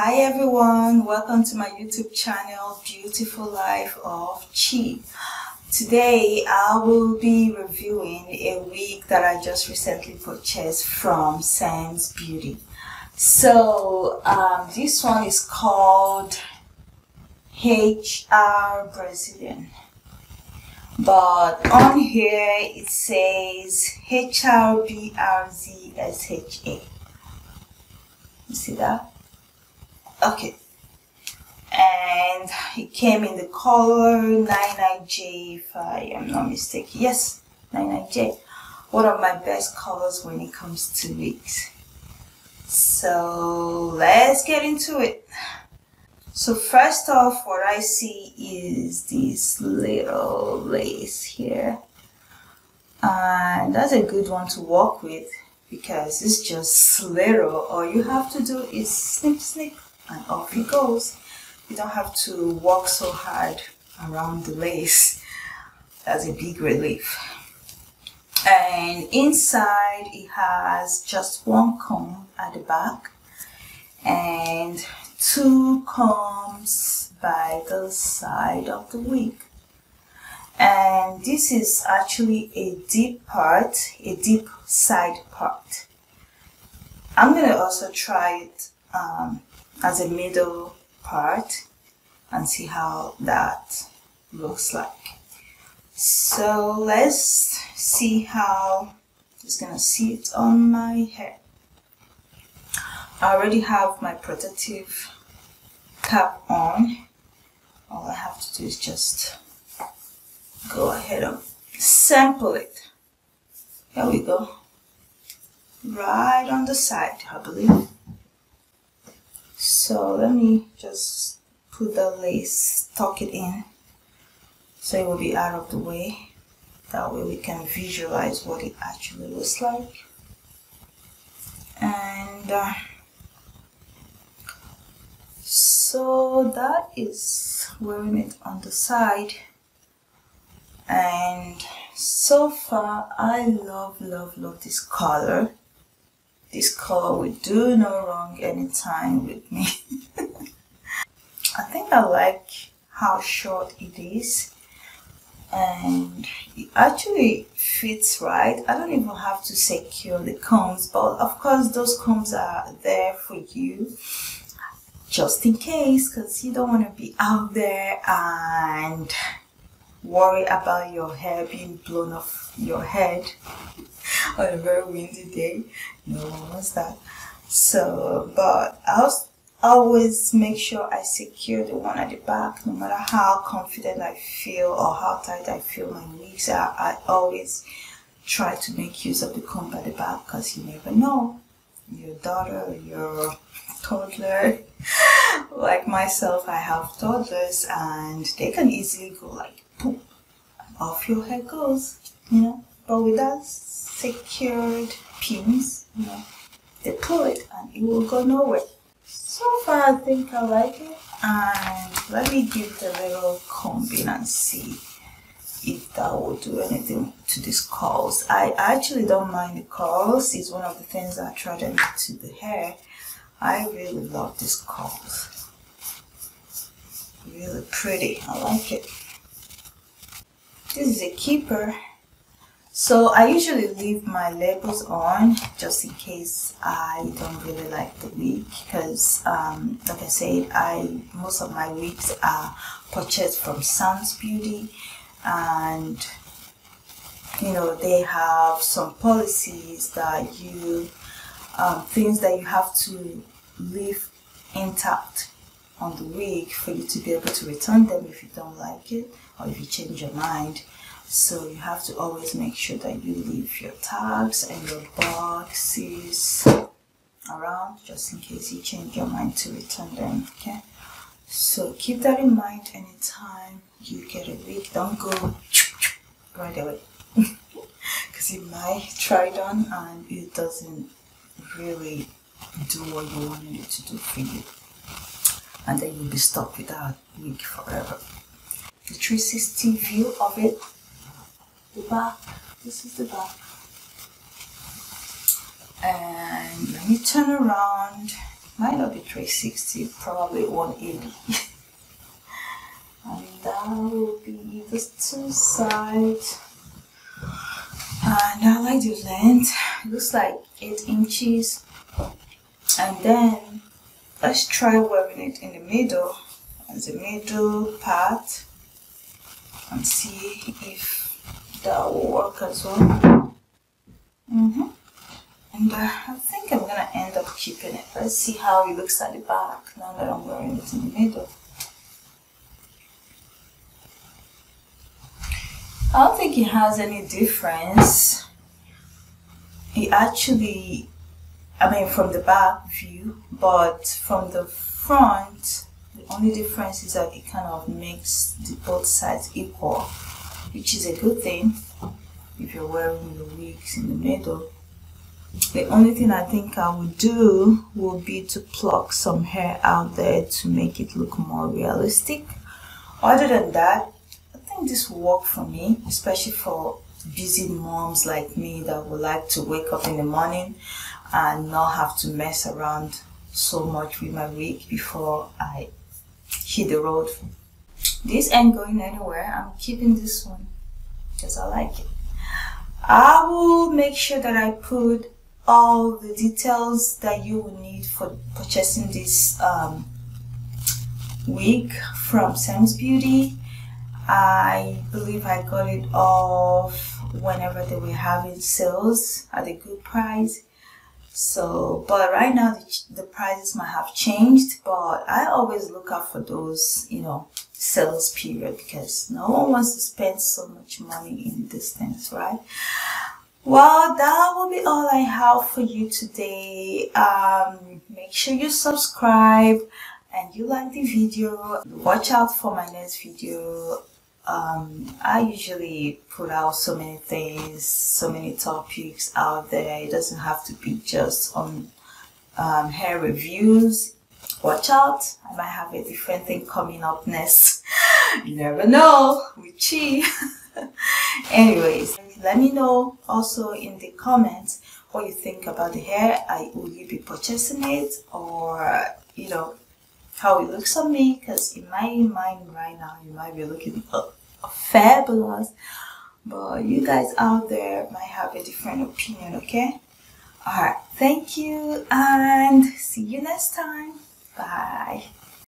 Hi everyone, welcome to my YouTube channel Beautiful Life of Chi. Today I will be reviewing a wig that I just recently purchased from Sam's Beauty. So um, this one is called HR Brazilian but on here it says HRBRZSHA. You see that? Okay. And it came in the color 99J if I am not mistaken. Yes, 99J. One of my best colors when it comes to wigs. So let's get into it. So first off, what I see is this little lace here. And that's a good one to work with because it's just little. All you have to do is snip, snip, and off it goes. You don't have to work so hard around the lace. That's a big relief. And inside it has just one comb at the back and two combs by the side of the wig and this is actually a deep part a deep side part I'm gonna also try it um, as a middle part and see how that looks like. So let's see how it's gonna sit on my hair I already have my protective cap on. All I have to do is just go ahead and sample it. Here we go. Right on the side I believe so let me just put the lace tuck it in. So it will be out of the way. That way we can visualize what it actually looks like. And uh, so that is wearing it on the side. And so far I love love love this color this color will do no wrong anytime with me. I think I like how short it is and it actually fits right. I don't even have to secure the combs but of course those combs are there for you just in case because you don't want to be out there and worry about your hair being blown off your head on a very windy day no one wants that? So but i'll always make sure i secure the one at the back no matter how confident i feel or how tight i feel my wigs are i always try to make use of the comb at the back because you never know. Your daughter your toddler like myself i have toddlers and they can easily go like poof off your hair goes you know but with that secured pins you know they pull it and it will go nowhere so far i think i like it and let me give the little comb in and see if that will do anything to these curls i actually don't mind the curls it's one of the things that i try to the hair I really love this curls. Really pretty. I like it. This is a keeper. So I usually leave my labels on just in case I don't really like the wig because um, like I said, I most of my wigs are purchased from Sam's Beauty and you know they have some policies that you um, things that you have to leave intact on the wig for you to be able to return them if you don't like it or if you change your mind. So you have to always make sure that you leave your tags and your boxes around just in case you change your mind to return them, okay? So keep that in mind anytime you get a wig. Don't go right away because you might try it on and it doesn't really do what you wanted it to do for you. And then you'll be stuck with that wig forever. The 360 view of it. The back. This is the back. And let me turn around might not be 360 probably 180 and that will be the two sides. And I like the length. It looks like 8 inches. And then let's try wearing it in the middle. As the middle part. And see if that will work as well. Mm -hmm. and uh, I think I'm gonna end up keeping it. Let's see how it looks at the back now that I'm wearing it in the middle. I don't think it has any difference. It actually I mean from the back view but from the front the only difference is that it kind of makes the both sides equal which is a good thing. If you're wearing your wigs in the middle. The only thing I think I would do would be to pluck some hair out there to make it look more realistic. Other than that I think this will work for me especially for busy moms like me that would like to wake up in the morning and not have to mess around so much with my wig before I hit the road. This ain't going anywhere. I'm keeping this one because I like it. I will make sure that I put all the details that you will need for purchasing this um, wig from Sam's Beauty. I believe I got it off whenever they were having sales at a good price so but right now the, the prices might have changed but i always look out for those you know sales period because no one wants to spend so much money in these things, right well that will be all i have for you today um make sure you subscribe and you like the video watch out for my next video um, I usually put out so many things, so many topics out there. It doesn't have to be just on um, hair reviews. Watch out, I might have a different thing coming up next. you never know with Chi. Anyways, let me know also in the comments what you think about the hair. I, will you be purchasing it or, you know, how it looks on me? Because in my mind right now, you might be looking fabulous but you guys out there might have a different opinion okay all right thank you and see you next time bye